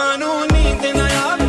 कानूनी दिन यार